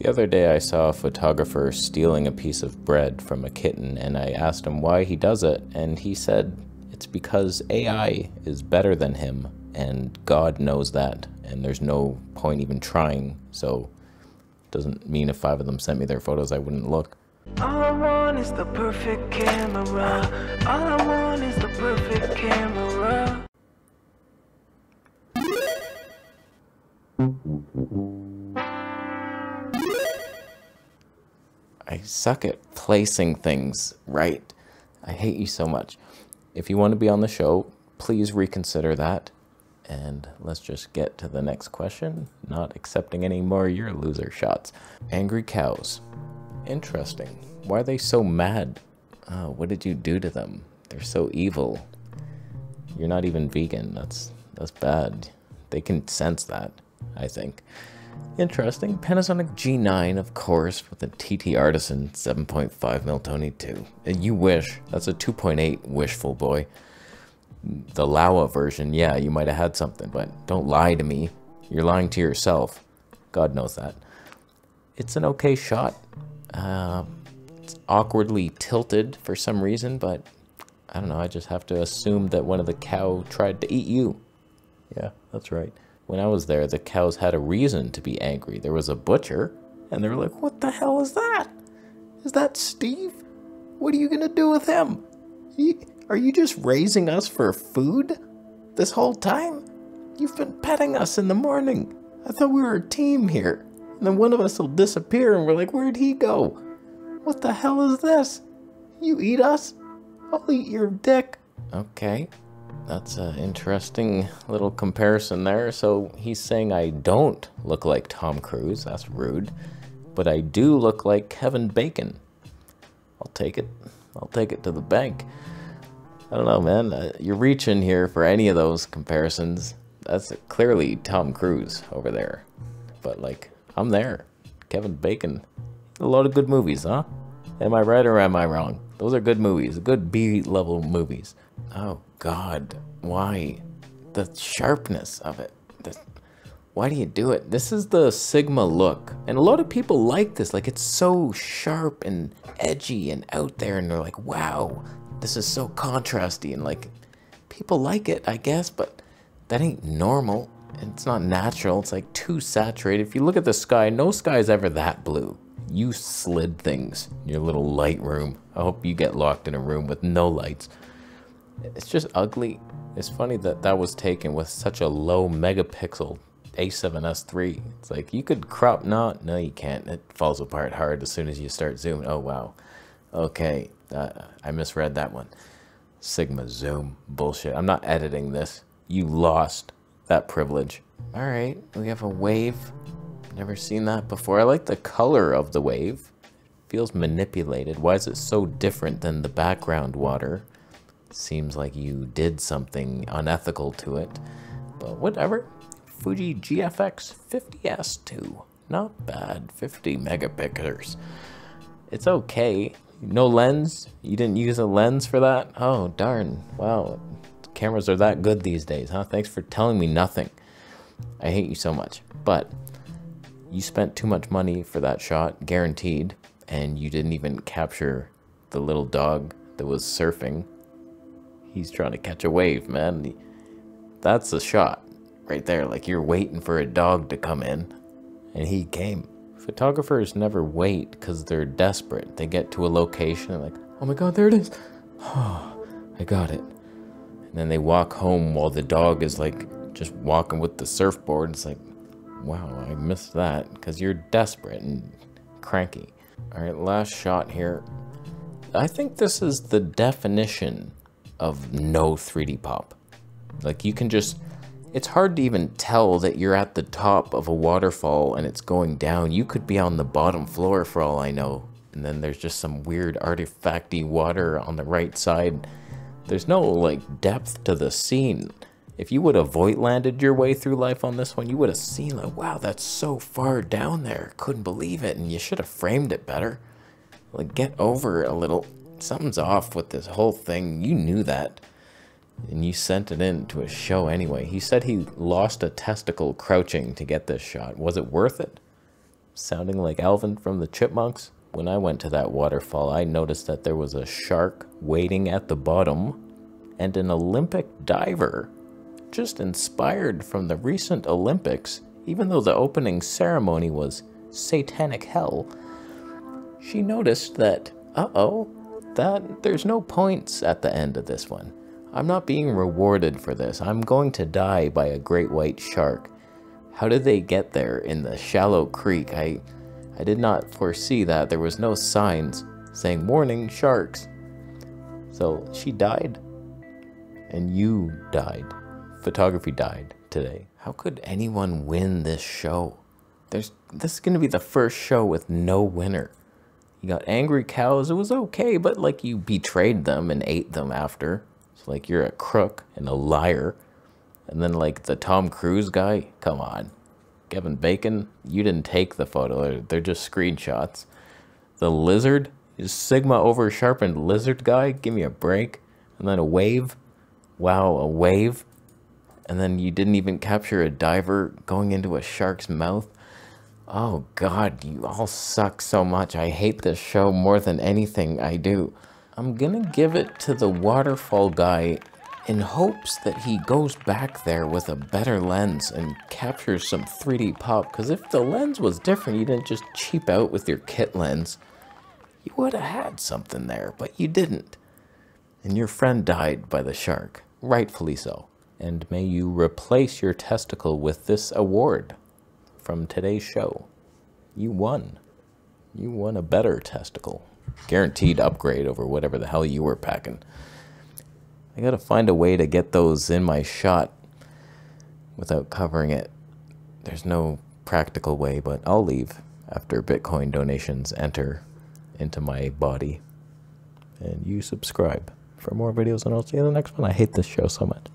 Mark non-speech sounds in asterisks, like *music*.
The other day I saw a photographer stealing a piece of bread from a kitten and I asked him why he does it and he said it's because AI is better than him and God knows that and there's no point even trying so it doesn't mean if five of them sent me their photos I wouldn't look. All I want is the perfect camera. All I want is the perfect camera. I suck at placing things right. I hate you so much. If you want to be on the show, please reconsider that. And let's just get to the next question. Not accepting any more your loser shots. Angry cows. Interesting. Why are they so mad? Oh, what did you do to them? They're so evil. You're not even vegan. That's that's bad. They can sense that, I think. Interesting. Panasonic G9, of course, with a TT Artisan 7.5 mil Tony 2. And you wish. That's a 2.8 wishful boy. The Laowa version, yeah, you might have had something, but don't lie to me. You're lying to yourself. God knows that. It's an okay shot. Uh, it's awkwardly tilted for some reason, but I don't know. I just have to assume that one of the cow tried to eat you. Yeah, that's right. When I was there, the cows had a reason to be angry. There was a butcher, and they were like, What the hell is that? Is that Steve? What are you going to do with him? Are you just raising us for food this whole time? You've been petting us in the morning. I thought we were a team here. And then one of us will disappear, and we're like, Where'd he go? What the hell is this? You eat us? I'll eat your dick. Okay. That's an interesting little comparison there. So he's saying I don't look like Tom Cruise. That's rude. But I do look like Kevin Bacon. I'll take it. I'll take it to the bank. I don't know, man. Uh, you're reaching here for any of those comparisons. That's clearly Tom Cruise over there. But, like, I'm there. Kevin Bacon. A lot of good movies, huh? Am I right or am I wrong? Those are good movies. Good B level movies. Oh, God, why? The sharpness of it. The, why do you do it? This is the Sigma look. And a lot of people like this. Like, it's so sharp and edgy and out there. And they're like, wow, this is so contrasty. And, like, people like it, I guess, but that ain't normal. It's not natural. It's, like, too saturated. If you look at the sky, no sky is ever that blue. You slid things in your little Lightroom. I hope you get locked in a room with no lights. It's just ugly. It's funny that that was taken with such a low megapixel A7S III. It's like you could crop not. No, you can't. It falls apart hard as soon as you start zooming. Oh, wow. Okay. Uh, I misread that one. Sigma zoom. Bullshit. I'm not editing this. You lost that privilege. All right. We have a wave. Never seen that before. I like the color of the wave. Feels manipulated. Why is it so different than the background water? Seems like you did something unethical to it, but whatever. Fuji GFX 50S2. Not bad. 50 megapixels. It's okay. No lens? You didn't use a lens for that? Oh, darn. Wow. Cameras are that good these days, huh? Thanks for telling me nothing. I hate you so much. But you spent too much money for that shot, guaranteed, and you didn't even capture the little dog that was surfing He's trying to catch a wave, man. That's a shot right there. Like you're waiting for a dog to come in, and he came. Photographers never wait because they're desperate. They get to a location and like, oh my god, there it is. Oh, *sighs* I got it. And then they walk home while the dog is like just walking with the surfboard. It's like, wow, I missed that because you're desperate and cranky. All right, last shot here. I think this is the definition of no 3D pop. Like you can just, it's hard to even tell that you're at the top of a waterfall and it's going down. You could be on the bottom floor for all I know. And then there's just some weird artifacty water on the right side. There's no like depth to the scene. If you would have Voigtländered your way through life on this one, you would have seen like, wow, that's so far down there. Couldn't believe it. And you should have framed it better. Like get over a little something's off with this whole thing. You knew that. And you sent it in to a show anyway. He said he lost a testicle crouching to get this shot. Was it worth it? sounding like Alvin from the Chipmunks. When I went to that waterfall, I noticed that there was a shark waiting at the bottom and an Olympic diver, just inspired from the recent Olympics, even though the opening ceremony was satanic hell. She noticed that, uh oh, that there's no points at the end of this one. I'm not being rewarded for this. I'm going to die by a great white shark. How did they get there in the shallow creek? I I did not foresee that. There was no signs saying warning sharks. So she died. And you died. Photography died today. How could anyone win this show? There's this is going to be the first show with no winner. You got angry cows. It was okay, but like you betrayed them and ate them after. So like you're a crook and a liar. And then like the Tom Cruise guy, come on. Kevin Bacon, you didn't take the photo. They're just screenshots. The lizard is Sigma over sharpened lizard guy. Give me a break. And then a wave. Wow, a wave. And then you didn't even capture a diver going into a shark's mouth. Oh God, you all suck so much. I hate this show more than anything I do. I'm gonna give it to the waterfall guy in hopes that he goes back there with a better lens and captures some 3D pop. Because if the lens was different, you didn't just cheap out with your kit lens, you would have had something there, but you didn't. And your friend died by the shark, rightfully so. And may you replace your testicle with this award from today's show. You won. You won a better testicle. Guaranteed upgrade over whatever the hell you were packing. I gotta find a way to get those in my shot without covering it. There's no practical way, but I'll leave after Bitcoin donations enter into my body. And you subscribe for more videos, and I'll see you in the next one. I hate this show so much.